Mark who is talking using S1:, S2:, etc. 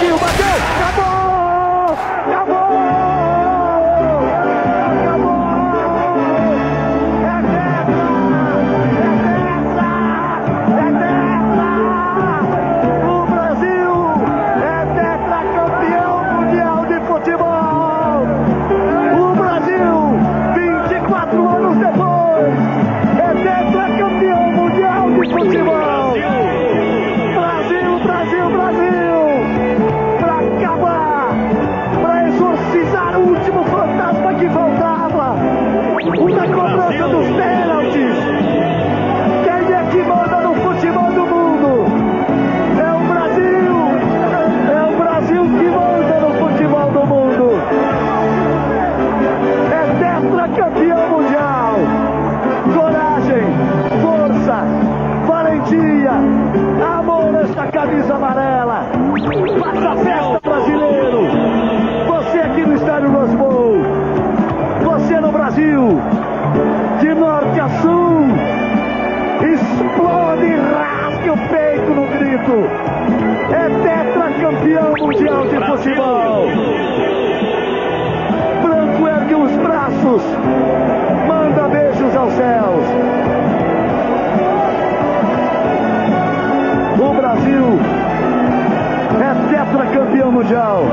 S1: Partiu, bateu, acabou! Grito. É tetracampeão mundial de futebol. Branco ergue os braços. Manda beijos aos céus. O Brasil é tetracampeão mundial.